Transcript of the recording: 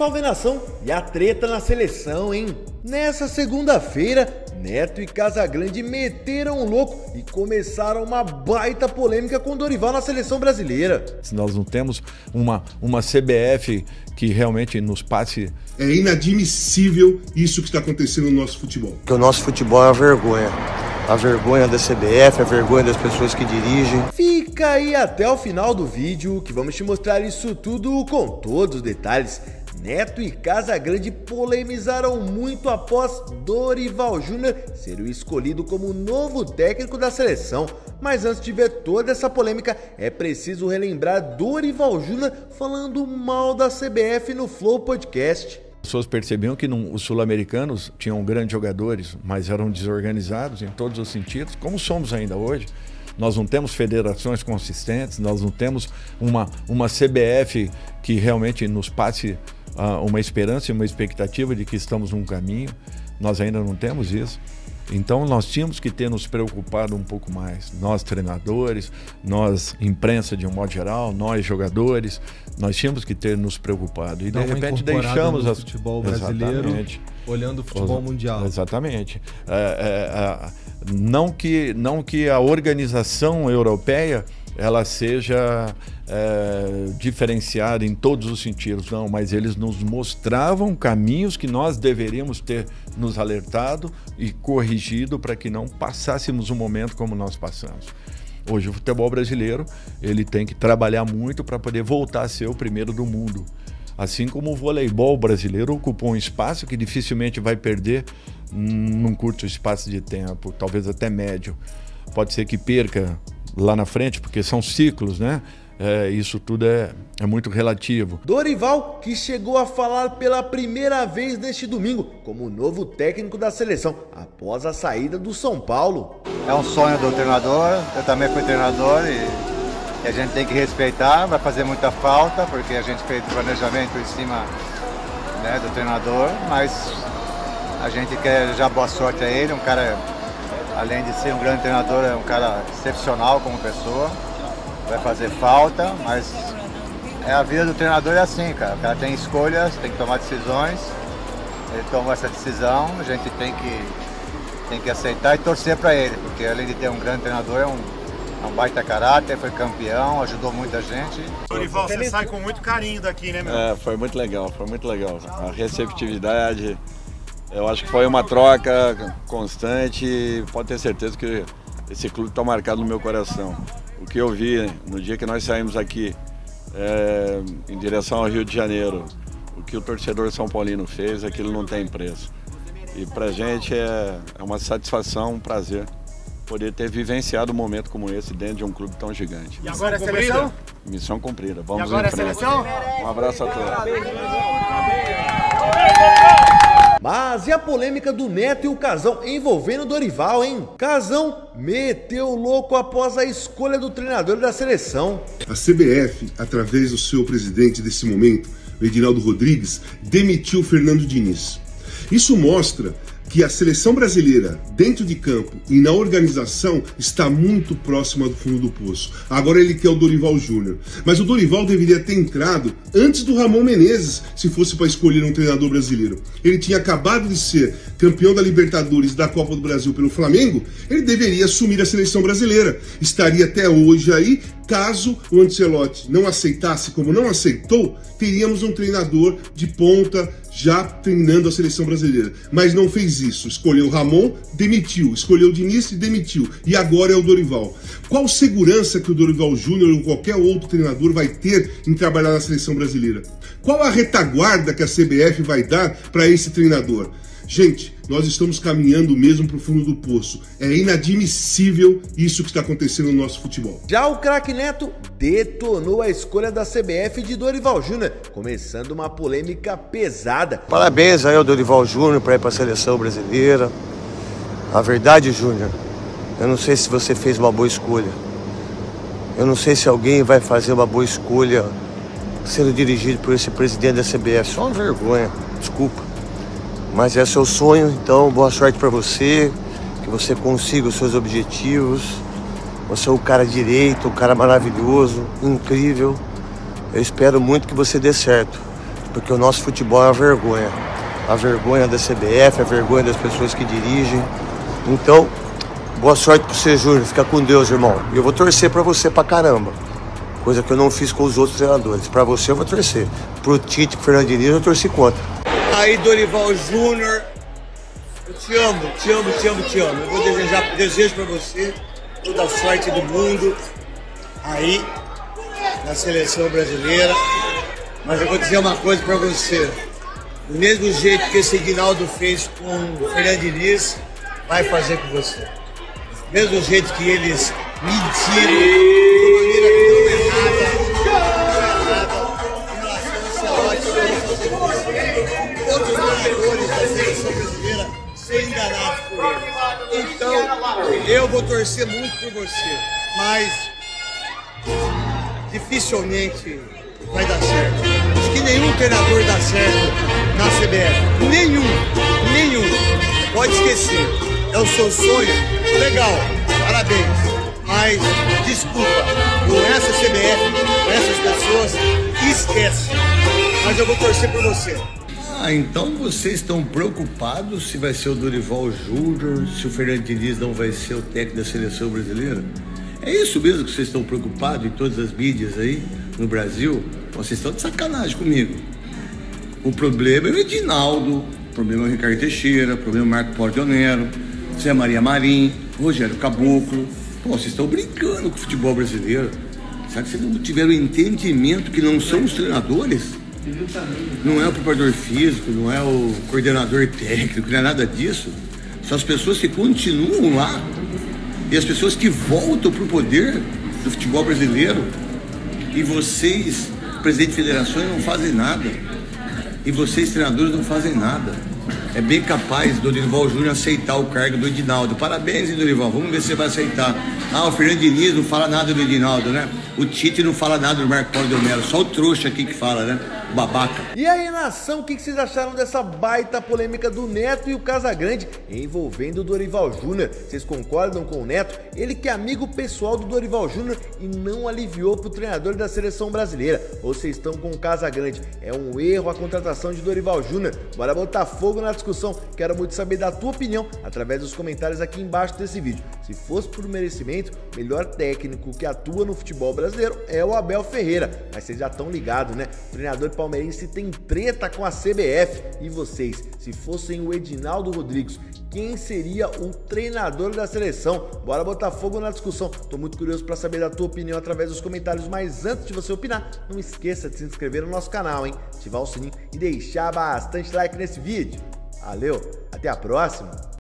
Salve nação e a treta na seleção, hein? Nessa segunda-feira, Neto e Casagrande meteram o louco e começaram uma baita polêmica com Dorival na seleção brasileira. Se nós não temos uma, uma CBF que realmente nos passe. É inadmissível isso que está acontecendo no nosso futebol. Que o nosso futebol é uma vergonha. A vergonha da CBF, a vergonha das pessoas que dirigem. Fica aí até o final do vídeo que vamos te mostrar isso tudo com todos os detalhes. Neto e Casagrande polemizaram muito após Dorival Júnior ser o escolhido como novo técnico da seleção. Mas antes de ver toda essa polêmica, é preciso relembrar Dorival Júnior falando mal da CBF no Flow Podcast. As pessoas percebiam que não, os sul-americanos tinham grandes jogadores, mas eram desorganizados em todos os sentidos, como somos ainda hoje. Nós não temos federações consistentes, nós não temos uma, uma CBF que realmente nos passe uma esperança e uma expectativa de que estamos num caminho. Nós ainda não temos isso. Então nós tínhamos que ter nos preocupado um pouco mais. Nós treinadores, nós imprensa de um modo geral, nós jogadores, nós tínhamos que ter nos preocupado. E de repente deixamos o futebol brasileiro, Exatamente. olhando o futebol mundial. Exatamente. É, é, é, não que não que a organização europeia ela seja é, diferenciada em todos os sentidos, não, mas eles nos mostravam caminhos que nós deveríamos ter nos alertado e corrigido para que não passássemos um momento como nós passamos. Hoje o futebol brasileiro ele tem que trabalhar muito para poder voltar a ser o primeiro do mundo. Assim como o voleibol brasileiro ocupou um espaço que dificilmente vai perder num curto espaço de tempo, talvez até médio. Pode ser que perca lá na frente, porque são ciclos, né? É, isso tudo é, é muito relativo. Dorival, que chegou a falar pela primeira vez neste domingo como novo técnico da seleção, após a saída do São Paulo. É um sonho do treinador, eu também fui treinador e, e a gente tem que respeitar, vai fazer muita falta, porque a gente fez o planejamento em cima né, do treinador, mas a gente quer já boa sorte a ele, um cara além de ser um grande treinador, é um cara excepcional como pessoa. Vai fazer falta, mas é a vida do treinador é assim, cara. O cara tem escolhas, tem que tomar decisões. Ele tomou essa decisão, a gente tem que, tem que aceitar e torcer para ele, porque além de ter um grande treinador, é um, é um baita caráter, foi campeão, ajudou muita gente. Dorival, você sai com muito carinho daqui, né, meu? É, foi muito legal, foi muito legal. A receptividade, eu acho que foi uma troca constante. Pode ter certeza que esse clube está marcado no meu coração. O que eu vi no dia que nós saímos aqui é, em direção ao Rio de Janeiro, o que o torcedor São Paulino fez, aquilo não tem preço. E para a gente é, é uma satisfação, um prazer poder ter vivenciado um momento como esse dentro de um clube tão gigante. E agora é seleção? Missão cumprida. Vamos e agora em frente. é seleção? Um abraço a todos. Mas e a polêmica do Neto e o Casão envolvendo o Dorival, hein? Casão meteu louco após a escolha do treinador da seleção. A CBF, através do seu presidente desse momento, Edinaldo Rodrigues, demitiu Fernando Diniz. Isso mostra que a seleção brasileira, dentro de campo e na organização, está muito próxima do fundo do poço. Agora ele quer o Dorival Júnior. Mas o Dorival deveria ter entrado antes do Ramon Menezes, se fosse para escolher um treinador brasileiro. Ele tinha acabado de ser campeão da Libertadores da Copa do Brasil pelo Flamengo, ele deveria assumir a seleção brasileira. Estaria até hoje aí Caso o Ancelotti não aceitasse como não aceitou, teríamos um treinador de ponta já treinando a seleção brasileira. Mas não fez isso. Escolheu Ramon, demitiu. Escolheu o Diniz e demitiu. E agora é o Dorival. Qual segurança que o Dorival Júnior ou qualquer outro treinador vai ter em trabalhar na seleção brasileira? Qual a retaguarda que a CBF vai dar para esse treinador? Gente, nós estamos caminhando mesmo para o fundo do poço. É inadmissível isso que está acontecendo no nosso futebol. Já o craque Neto detonou a escolha da CBF de Dorival Júnior, começando uma polêmica pesada. Parabéns aí ao Dorival Júnior para ir para a seleção brasileira. A verdade, Júnior, eu não sei se você fez uma boa escolha. Eu não sei se alguém vai fazer uma boa escolha sendo dirigido por esse presidente da CBF. Só uma vergonha, desculpa. Mas é seu sonho, então boa sorte para você, que você consiga os seus objetivos. Você é um cara direito, um cara maravilhoso, incrível. Eu espero muito que você dê certo. porque o nosso futebol é uma vergonha. A vergonha da CBF, a vergonha das pessoas que dirigem. Então, boa sorte para você, Júnior. Fica com Deus, irmão. E eu vou torcer para você pra caramba. Coisa que eu não fiz com os outros treinadores. Para você eu vou torcer. Pro Tite, pro Fernando Diniz, eu torci contra. Aí, Dorival Júnior, eu te amo, te amo, te amo, te amo. Eu vou desejar, desejo para você toda a sorte do mundo aí na seleção brasileira. Mas eu vou dizer uma coisa para você. Do mesmo jeito que esse Guinaldo fez com o Fernando Diniz, vai fazer com você. Do mesmo jeito que eles mentiram, jogadores da seleção brasileira por ele. Então, eu vou torcer muito por você, mas dificilmente vai dar certo. Acho que nenhum treinador dá certo na CBF. Nenhum, nenhum. Pode esquecer. É o seu sonho? Legal, parabéns. Mas, desculpa, com essa CBF, com essas pessoas, esquece. Mas eu vou torcer por você. Ah, então vocês estão preocupados se vai ser o Dorival Júnior, se o Fernando Diniz não vai ser o técnico da seleção brasileira? É isso mesmo que vocês estão preocupados em todas as mídias aí no Brasil? Vocês estão de sacanagem comigo. O problema é o Edinaldo, o problema é o Ricardo Teixeira, o problema é o Marco Pordionero, Zé Maria Marim, Rogério Caboclo. Pô, vocês estão brincando com o futebol brasileiro. Será que vocês não tiveram entendimento que não são os treinadores? Não é o preparador físico, não é o coordenador técnico, não é nada disso. São as pessoas que continuam lá e as pessoas que voltam para o poder do futebol brasileiro. E vocês, presidente de federações, não fazem nada. E vocês, treinadores, não fazem nada. É bem capaz do Dorival Júnior aceitar o cargo do Edinaldo. Parabéns, hein, Dorival? Vamos ver se você vai aceitar. Ah, o Fernando Diniz não fala nada do Edinaldo, né? O Tite não fala nada do Marco Paulo Del Melo. Só o trouxa aqui que fala, né? Babaca. E aí, nação, o que vocês acharam dessa baita polêmica do Neto e o Casagrande envolvendo o Dorival Júnior? Vocês concordam com o Neto? Ele que é amigo pessoal do Dorival Júnior e não aliviou pro treinador da seleção brasileira. Ou vocês estão com o Casagrande? É um erro a contratação de Dorival Júnior? Bora botar fogo na discussão. Quero muito saber da tua opinião através dos comentários aqui embaixo desse vídeo. Se fosse por merecimento, o melhor técnico que atua no futebol brasileiro é o Abel Ferreira. Mas vocês já estão ligados, né? O treinador palmeirense tem treta com a CBF. E vocês, se fossem o Edinaldo Rodrigues, quem seria o treinador da seleção? Bora botar fogo na discussão. Tô muito curioso para saber da tua opinião através dos comentários, mas antes de você opinar, não esqueça de se inscrever no nosso canal, hein? Ativar o sininho e deixar bastante like nesse vídeo. Valeu, até a próxima!